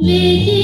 me.